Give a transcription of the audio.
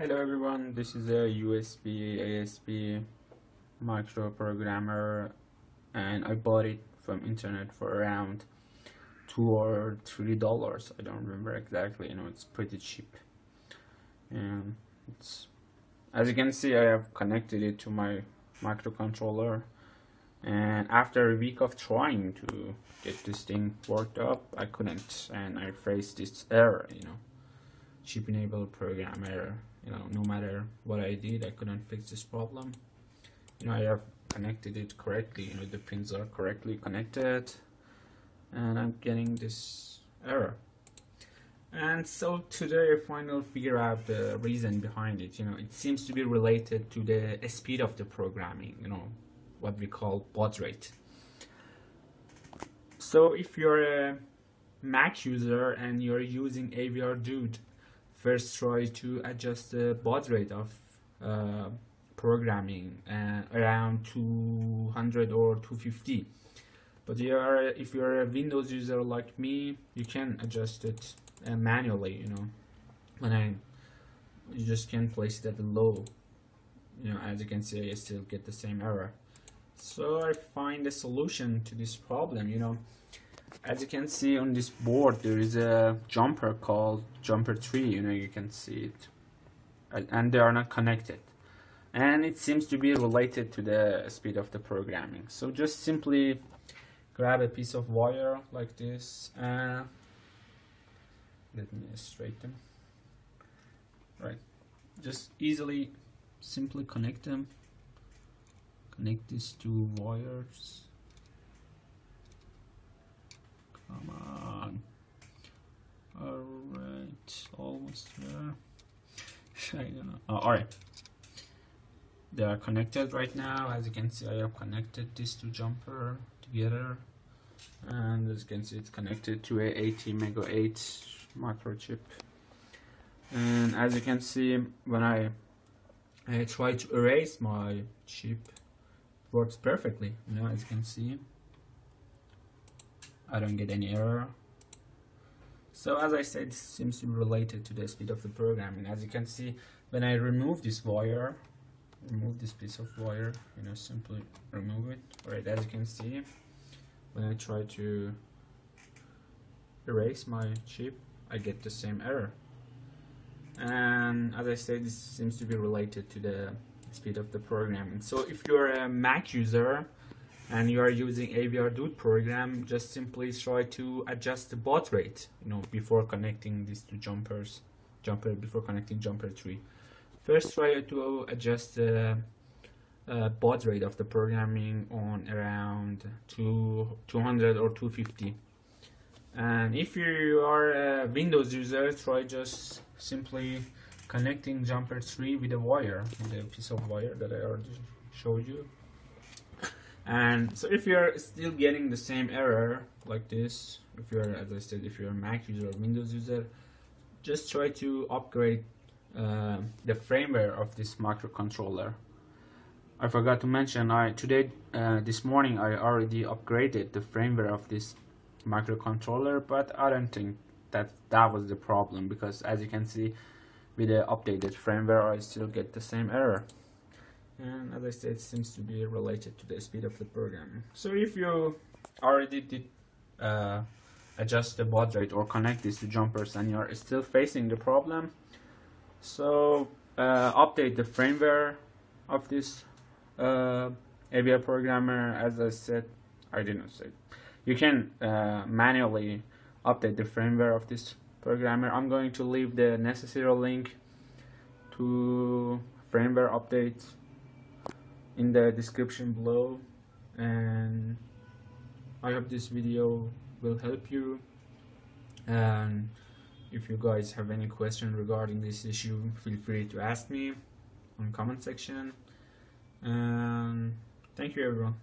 Hello everyone, this is a USBasp micro programmer and I bought it from internet for around two or three dollars. I don't remember exactly. You know it's pretty cheap. And it's as you can see I have connected it to my microcontroller. And after a week of trying to get this thing worked up I couldn't and I faced this error you know. Chip enabled program error you know no matter what I did I couldn't fix this problem. You know I have connected it correctly you know the pins are correctly connected and I'm getting this error. And so today I finally figure out the reason behind it you know. It seems to be related to the speed of the programming you know what we call baud rate. So if you're a Mac user and you're using AVRDUDE first try to adjust the baud rate of uh, programming uh, around 200 or 250 but you are, if you're a Windows user like me you can adjust it uh, manually you know. When I you just can't place it at the low you know as you can see I still get the same error. So I find a solution to this problem you know as you can see on this board there is a jumper called jumper 3 you know you can see it. And they are not connected. And it seems to be related to the speed of the programming. So just simply grab a piece of wire like this and let me straighten. Right. Just easily simply connect them. Connect these two wires Come on. Alright, almost there. Uh, know. Oh, alright. They are connected right now. As you can see, I have connected these two jumper together. And as you can see, it's connected to a ATmega8 microchip. And as you can see, when I, I try to erase my chip, works perfectly. You know, as you can see. I don't get any error. So as I said, this seems to be related to the speed of the programming. As you can see, when I remove this wire, remove this piece of wire, you know, simply remove it. Alright, as you can see, when I try to erase my chip, I get the same error. And as I said, this seems to be related to the speed of the programming. So if you're a Mac user, and you are using AVRDUDE program, just simply try to adjust the baud rate, you know, before connecting these two jumpers, jumper before connecting jumper 3. First try to adjust the uh, baud rate of the programming on around two, 200 or 250. And if you are a Windows user, try just simply connecting jumper 3 with a wire, with a piece of wire that I already showed you and so if you're still getting the same error like this if you're as I said if you're a Mac user or Windows user just try to upgrade uh, the firmware of this microcontroller. I forgot to mention I today uh, this morning I already upgraded the firmware of this microcontroller but I don't think that that was the problem because as you can see with the updated firmware I still get the same error and as I said it seems to be related to the speed of the program. So if you already did uh, adjust the baud rate or connect these two jumpers and you're still facing the problem so uh, update the firmware of this uh, AVR programmer. As I said I didn't say you can uh, manually update the firmware of this programmer. I'm going to leave the necessary link to firmware updates in the description below. And I hope this video will help you. And if you guys have any question regarding this issue feel free to ask me on comment section. And thank you everyone